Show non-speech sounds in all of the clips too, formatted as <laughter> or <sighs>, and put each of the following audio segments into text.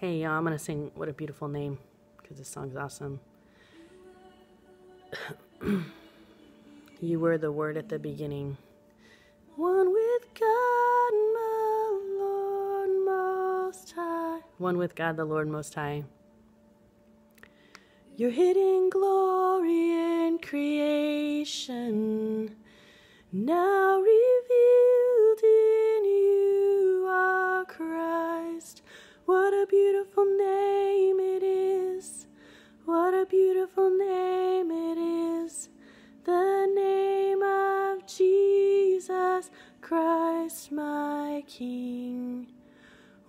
Hey, y'all, I'm to sing What a Beautiful Name because this song's awesome. <clears throat> you were the word at the beginning. One with God, my Lord Most High. One with God, the Lord Most High. Your hidden glory in creation, now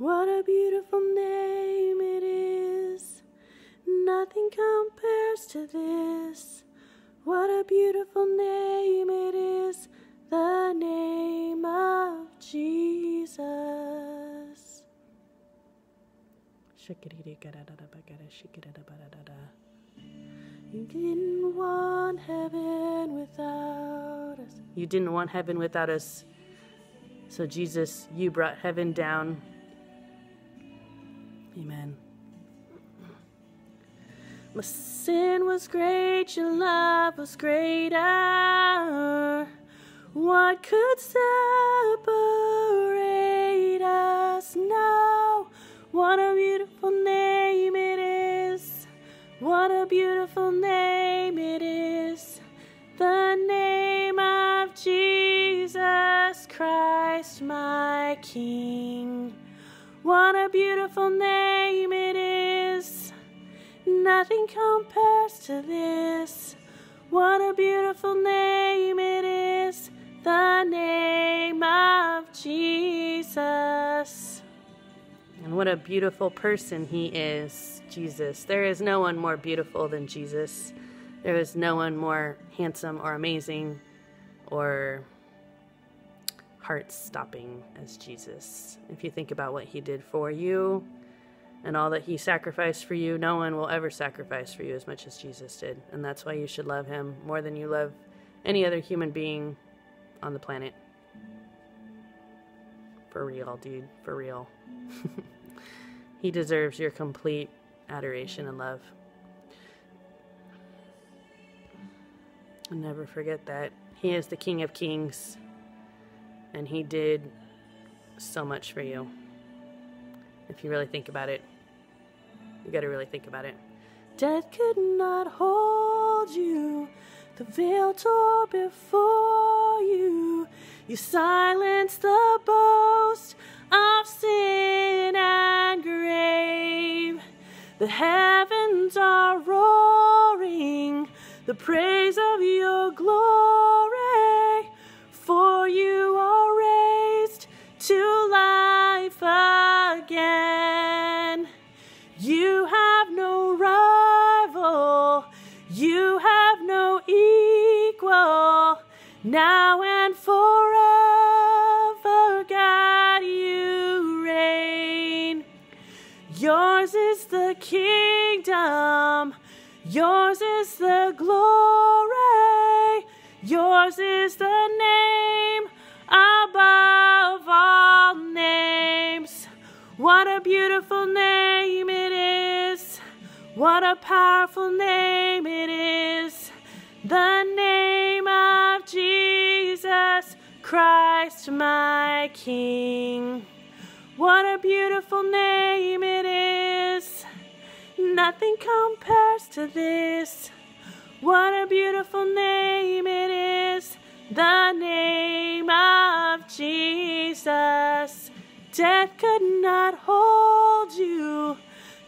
What a beautiful name it is. Nothing compares to this. What a beautiful name it is. The name of Jesus. You didn't want heaven without us. You didn't want heaven without us. So, Jesus, you brought heaven down. Amen. My sin was great, your love was greater. What could separate us now? What a beautiful name it is. What a beautiful name it is. The name of Jesus Christ, my King. What a beautiful name it is. Nothing compares to this. What a beautiful name it is. The name of Jesus. And what a beautiful person he is, Jesus. There is no one more beautiful than Jesus. There is no one more handsome or amazing or heart stopping as Jesus. If you think about what he did for you and all that he sacrificed for you, no one will ever sacrifice for you as much as Jesus did. And that's why you should love him more than you love any other human being on the planet. For real, dude. For real. <laughs> he deserves your complete adoration and love. And never forget that. He is the King of Kings. And he did so much for you. If you really think about it, you gotta really think about it. Death could not hold you, the veil tore before you. You silenced the boast of sin and grave. The heavens are roaring the praise of your glory, now and forever, God, you reign. Yours is the kingdom, yours is the glory, yours is the name above all names. What a beautiful name it is. What a powerful name it is. The name of Jesus Christ, my King. What a beautiful name it is. Nothing compares to this. What a beautiful name it is. The name of Jesus. Death could not hold you.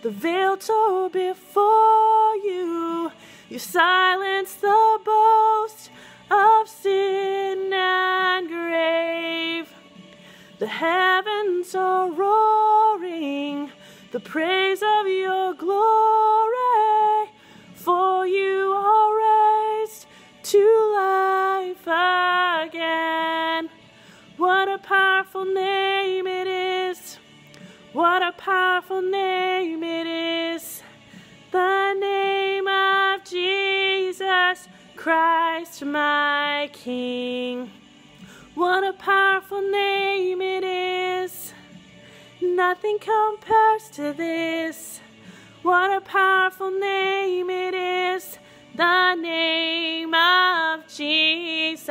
The veil tore before you. You silence the boast of sin and grave. The heavens are roaring the praise of your glory, Christ, my King. What a powerful name it is! Nothing compares to this. What a powerful name it is. The name of Jesus.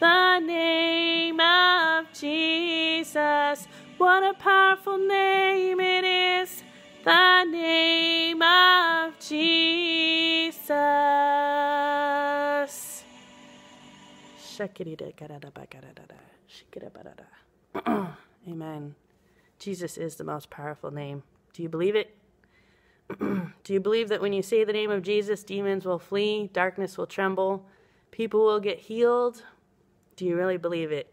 The name of Jesus. What a powerful name it is. The name of Jesus. <clears throat> Amen. Jesus is the most powerful name. Do you believe it? <clears throat> Do you believe that when you say the name of Jesus, demons will flee, darkness will tremble, people will get healed? Do you really believe it?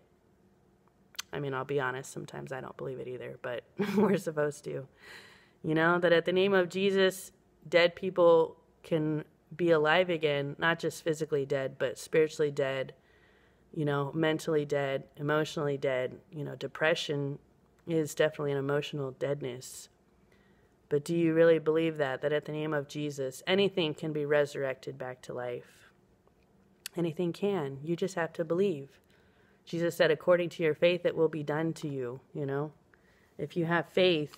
I mean, I'll be honest, sometimes I don't believe it either, but <laughs> we're supposed to. You know, that at the name of Jesus, dead people can be alive again, not just physically dead, but spiritually dead, you know, mentally dead, emotionally dead. You know, depression is definitely an emotional deadness. But do you really believe that? That at the name of Jesus, anything can be resurrected back to life? Anything can. You just have to believe. Jesus said, according to your faith, it will be done to you, you know? If you have faith,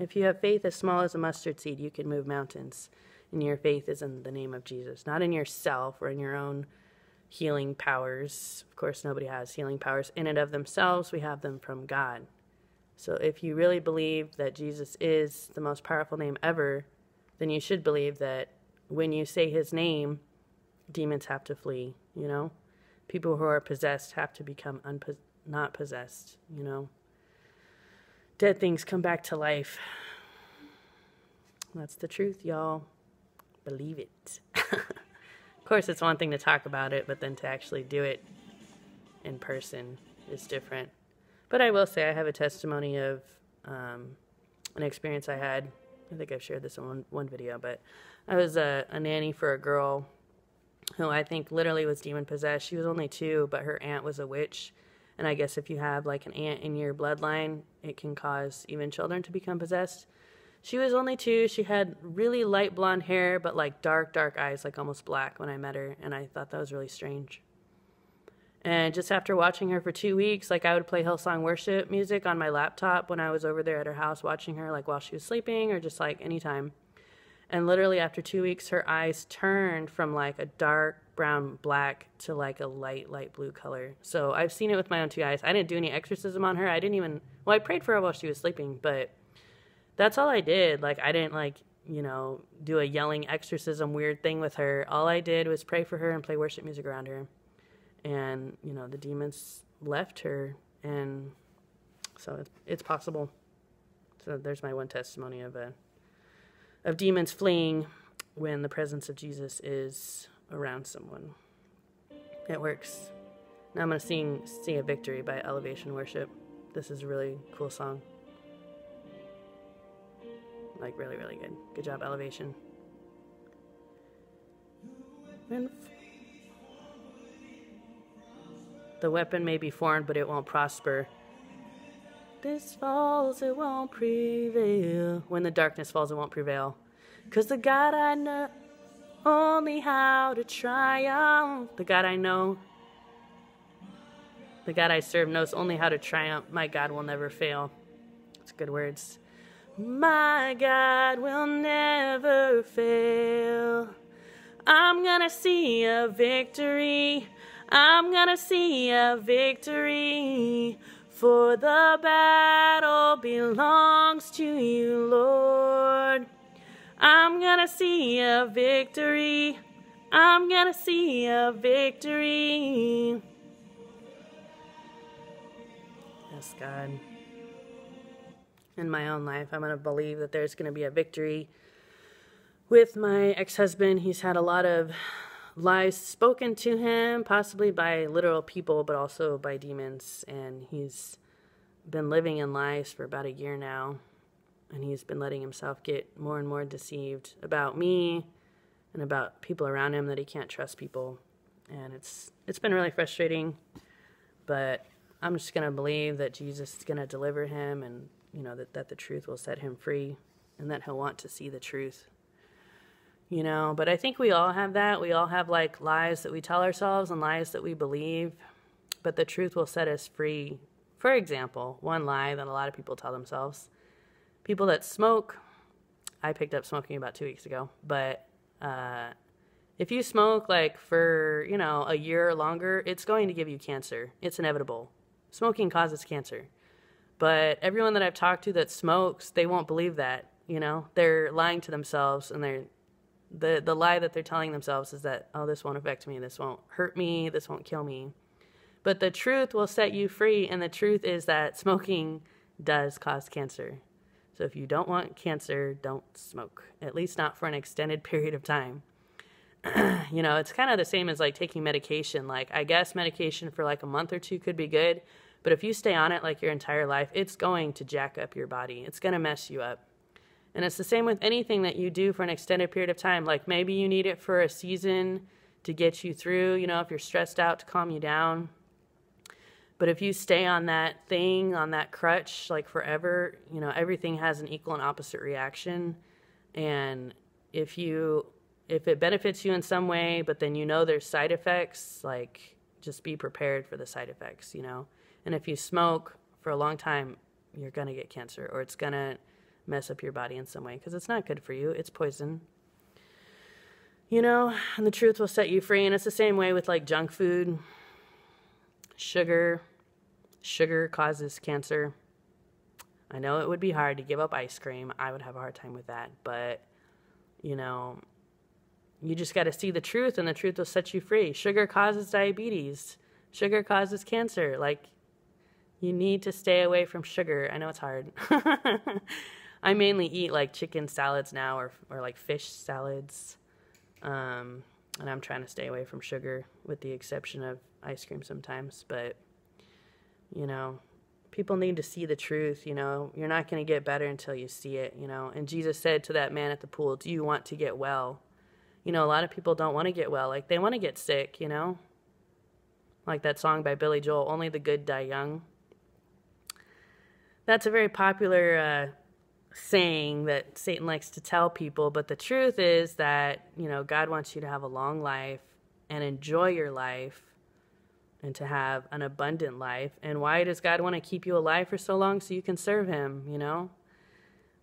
if you have faith as small as a mustard seed, you can move mountains. And your faith is in the name of Jesus, not in yourself or in your own healing powers. Of course, nobody has healing powers in and of themselves. We have them from God. So if you really believe that Jesus is the most powerful name ever, then you should believe that when you say his name, demons have to flee, you know? People who are possessed have to become unpo- not possessed, you know? Dead things come back to life. That's the truth, y'all. Believe it. <laughs> of course, it's one thing to talk about it, but then to actually do it in person is different. But I will say, I have a testimony of um, an experience I had. I think I've shared this in one, one video, but I was a, a nanny for a girl who I think literally was demon possessed. She was only two, but her aunt was a witch. And I guess if you have like an aunt in your bloodline, it can cause even children to become possessed. She was only two. She had really light blonde hair, but like dark, dark eyes, like almost black when I met her. And I thought that was really strange. And just after watching her for two weeks, like I would play Hillsong worship music on my laptop when I was over there at her house watching her, like while she was sleeping or just like anytime. And literally after two weeks, her eyes turned from like a dark brown black to like a light, light blue color. So I've seen it with my own two eyes. I didn't do any exorcism on her. I didn't even, well, I prayed for her while she was sleeping, but that's all I did. Like, I didn't like, you know, do a yelling exorcism weird thing with her. All I did was pray for her and play worship music around her. And, you know, the demons left her. And so it's, it's possible. So there's my one testimony of a of demons fleeing when the presence of Jesus is around someone. It works. Now I'm going to sing Sing a Victory by Elevation Worship. This is a really cool song. Like, really, really good. Good job, Elevation. The weapon may be formed, but it won't prosper darkness falls, it won't prevail. When the darkness falls, it won't prevail. Cause the God I know only how to triumph. The God I know, the God I serve knows only how to triumph. My God will never fail. It's good words. My God will never fail. I'm gonna see a victory. I'm gonna see a victory. For the battle belongs to you, Lord. I'm gonna see a victory. I'm gonna see a victory. Yes, God. In my own life, I'm gonna believe that there's gonna be a victory. With my ex husband, he's had a lot of lies spoken to him, possibly by literal people, but also by demons. And he's been living in lies for about a year now. And he's been letting himself get more and more deceived about me and about people around him that he can't trust people. And it's it's been really frustrating. But I'm just gonna believe that Jesus is gonna deliver him and you know that, that the truth will set him free and that he'll want to see the truth you know but i think we all have that we all have like lies that we tell ourselves and lies that we believe but the truth will set us free. For example, one lie that a lot of people tell themselves people that smoke, I picked up smoking about two weeks ago, but uh, if you smoke like for, you know, a year or longer, it's going to give you cancer. It's inevitable. Smoking causes cancer. But everyone that I've talked to that smokes, they won't believe that, you know? They're lying to themselves and they're the the lie that they're telling themselves is that oh this won't affect me, this won't hurt me, this won't kill me. But the truth will set you free and the truth is that smoking does cause cancer. So if you don't want cancer, don't smoke. At least not for an extended <laughs> period of time. <clears throat> you know, it's kind of the same as like taking medication. Like, I guess medication for like a month or two could be good, but if you stay on it like your entire life, it's going to jack up your body. It's going to mess you up. And it's the same with anything that you do for an extended period of time. Like maybe you need it for a season to get you through, you know, if you're stressed out to calm you down. But if you stay on that thing, on that crutch, like forever, you know, everything has an equal and opposite reaction. And if you if it benefits you in some way, but then you know there's side effects, like just be prepared for the side effects, you know. And if you smoke for a long time, you're going to get cancer or it's going to mess up your body in some way because it's not good for you. It's poison. You know, and the truth will set you free. And it's the same way with like junk food, sugar. Sugar causes cancer. I know it would be hard to give up ice cream. I would have a hard time with that. But, you know, you just got to see the truth, and the truth will set you free. Sugar causes diabetes, sugar causes cancer. Like, you need to stay away from sugar. I know it's hard. <laughs> I mainly eat like chicken salads now or, or like fish salads. Um, and I'm trying to stay away from sugar with the exception of ice cream sometimes. But, you know, people need to see the truth. You know, you're not going to get better until you see it, you know. And Jesus said to that man at the pool, Do you want to get well? you know, a lot of people don't want to get well. Like they want to get sick, you know? Like that song by Billy Joel, Only the Good Die Young. That's a very popular uh, saying that Satan likes to tell people, but the truth is that, you know, God wants you to have a long life and enjoy your life and to have an abundant life. And why does God want to keep you alive for so long? So you can serve Him, you know?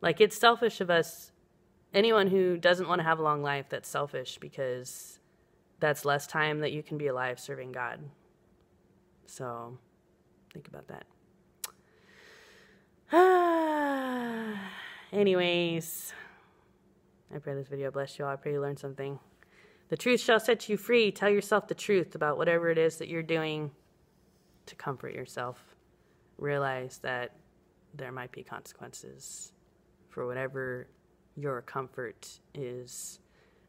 Like it's selfish of us anyone who doesn't want to have a long life, that's selfish because that's less time that you can be alive serving God. So think about that. <sighs> <sighs> Anyways, I pray this video bless you all. I pray you learned something. The truth shall set you free. Tell yourself the truth about whatever it is that you're doing to comfort yourself. Realize that there might be consequences for whatever your comfort is.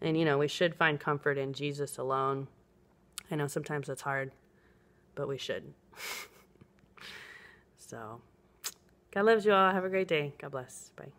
And, you know, we should find comfort in Jesus alone. I know sometimes that's hard, but we should. <laughs> so, God loves you all. Have a great day. God bless. Bye.